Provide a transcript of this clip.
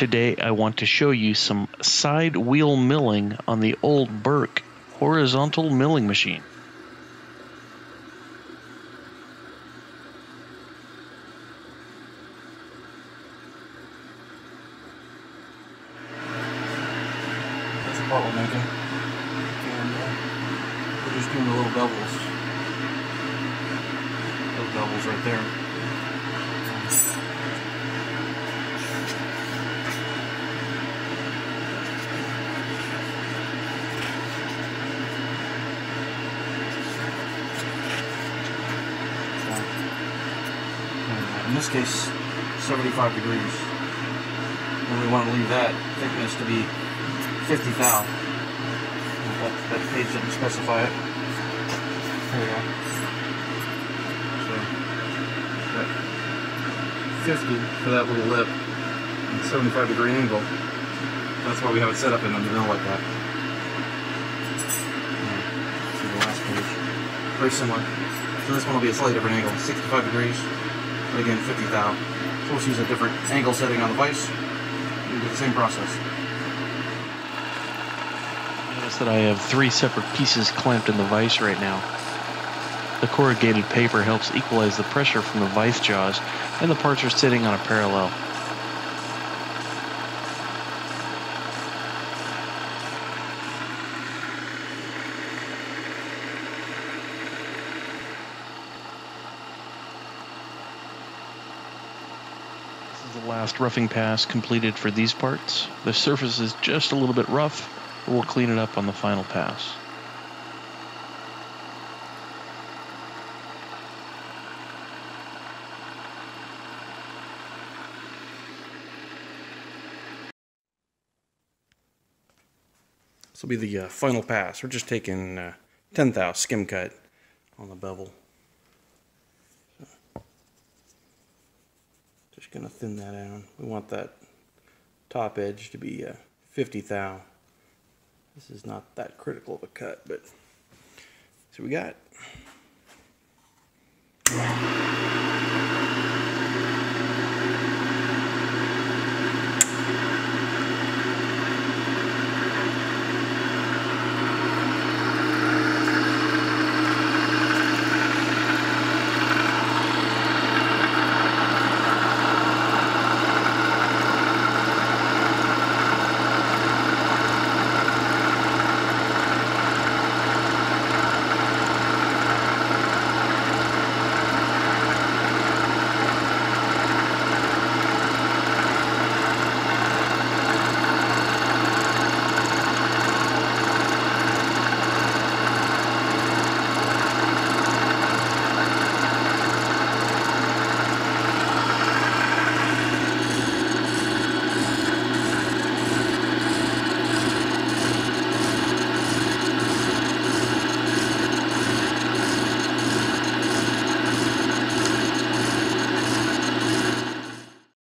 Today I want to show you some side wheel milling on the old Burke horizontal milling machine. That's the part we're making. And uh, we're just doing the little bevels. Those bevels right there. So, and, uh, in this case, 75 degrees. And we want to leave that thickness to be 50 thou. That, that page didn't specify it. There we go. So, got 50 for that little lip and 75 degree angle. That's why we have it set up in the middle like that. See the last page. Very similar. So this one will be a slightly different angle, 65 degrees, again 50 thou. So let's use a different angle setting on the vise and do the same process. Notice that I have three separate pieces clamped in the vise right now. The corrugated paper helps equalize the pressure from the vise jaws, and the parts are sitting on a parallel. The last roughing pass completed for these parts. The surface is just a little bit rough, but we'll clean it up on the final pass. This will be the uh, final pass. We're just taking uh, 10 thou skim cut on the bevel. Just gonna thin that down. We want that top edge to be uh, 50 thou. This is not that critical of a cut, but so we got.